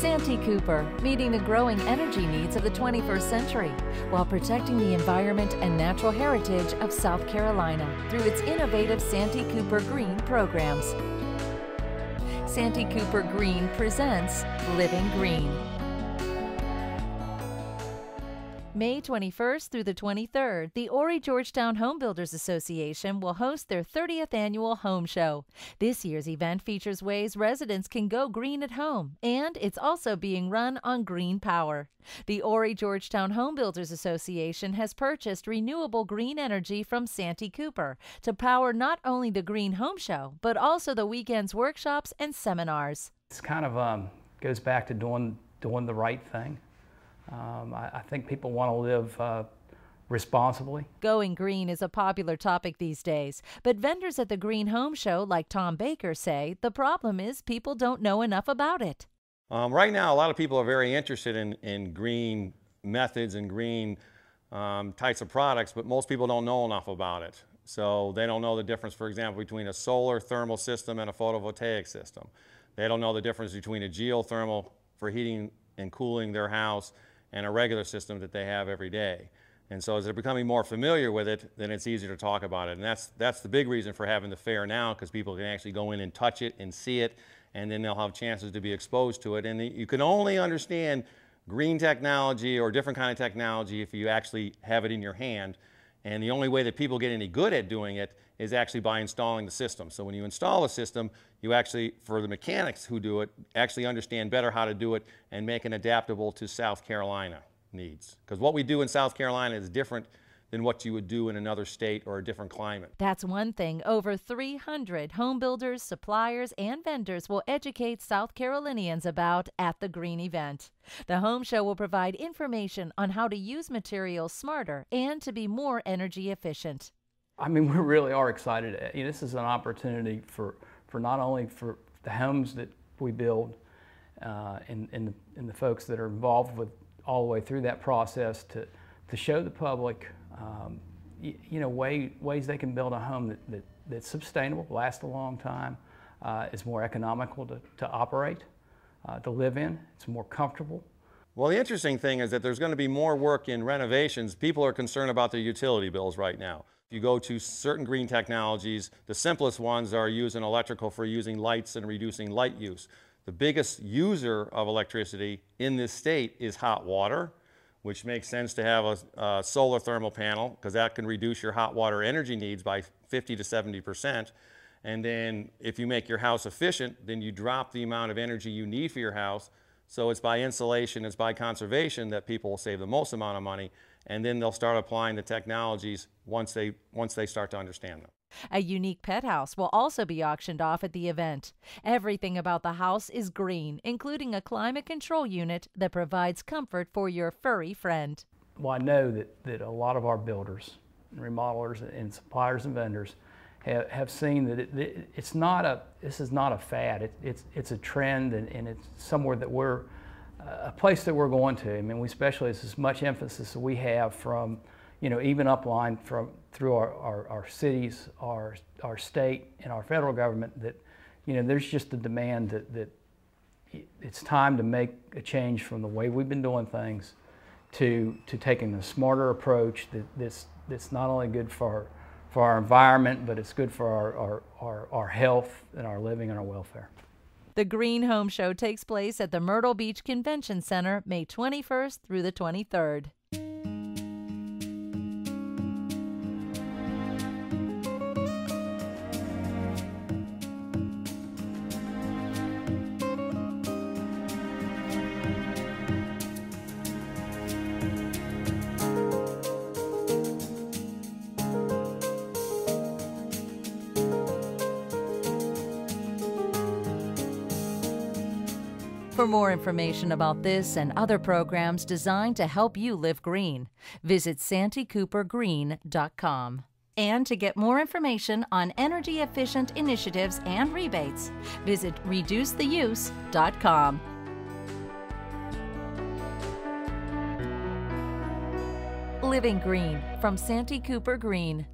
Santee Cooper, meeting the growing energy needs of the 21st century while protecting the environment and natural heritage of South Carolina through its innovative Santee Cooper Green programs. Santee Cooper Green presents Living Green. May 21st through the 23rd, the Horry Georgetown Home Builders Association will host their 30th annual home show. This year's event features ways residents can go green at home, and it's also being run on green power. The Horry Georgetown Home Builders Association has purchased renewable green energy from Santee Cooper to power not only the Green Home Show, but also the weekend's workshops and seminars. It's kind of um, goes back to doing doing the right thing. Um, I, I, think people want to live uh, responsibly. Going green is a popular topic these days, but vendors at the Green Home Show, like Tom Baker, say the problem is people don't know enough about it. Um, right now, a lot of people are very interested in, in green methods and green um, types of products, but most people don't know enough about it. So they don't know the difference, for example, between a solar thermal system and a photovoltaic system. They don't know the difference between a geothermal for heating and cooling their house and a regular system that they have every day. And so as they're becoming more familiar with it, then it's easier to talk about it. And that's, that's the big reason for having the fair now, because people can actually go in and touch it and see it, and then they'll have chances to be exposed to it. And you can only understand green technology or different kind of technology if you actually have it in your hand. And the only way that people get any good at doing it is actually by installing the system. So when you install a system, you actually, for the mechanics who do it, actually understand better how to do it and make it adaptable to South Carolina needs. Because what we do in South Carolina is different than what you would do in another state or a different climate. That's one thing over 300 home builders, suppliers, and vendors will educate South Carolinians about at the Green event. The home show will provide information on how to use materials smarter and to be more energy efficient. I mean, we really are excited. You know, this is an opportunity for, for not only for the homes that we build uh, and, and, the, and the folks that are involved with all the way through that process to, to show the public, um, you, you, know, way, ways they can build a home that, that, that's sustainable, lasts a long time, uh, is more economical to, to operate, uh, to live in, it's more comfortable. Well, the interesting thing is that there's going to be more work in renovations. People are concerned about their utility bills right now. If you go to certain green technologies, the simplest ones are using electrical for using lights and reducing light use. The biggest user of electricity in this state is hot water, which makes sense to have a, a solar thermal panel because that can reduce your hot water energy needs by 50 to 70 percent. And then if you make your house efficient, then you drop the amount of energy you need for your house. So it's by insulation, it's by conservation that people will save the most amount of money and then they'll start applying the technologies once they once they start to understand them. A unique pet house will also be auctioned off at the event. Everything about the house is green, including a climate control unit that provides comfort for your furry friend. Well, I know that, that a lot of our builders, and remodelers, and suppliers and vendors have, have seen that it, it, it's not a this is not a fad. It, it's it's a trend, and, and it's somewhere that we're uh, a place that we're going to. I mean, we specialize as much emphasis that we have from, you know, even upline from through our, our, our, cities, our, our state, and our federal government that, you know, there's just a demand that, that it's time to make a change from the way we've been doing things to, to taking a smarter approach that, that's, that's not only good for, for our environment, but it's good for our, our, our, our health and our living and our welfare. The Green Home Show takes place at the Myrtle Beach Convention Center May 21st through the 23rd. For more information about this and other programs designed to help you live green, visit santeecoopergreen.com. And to get more information on energy efficient initiatives and rebates, visit reducetheuse.com. Living Green from Santee Cooper Green.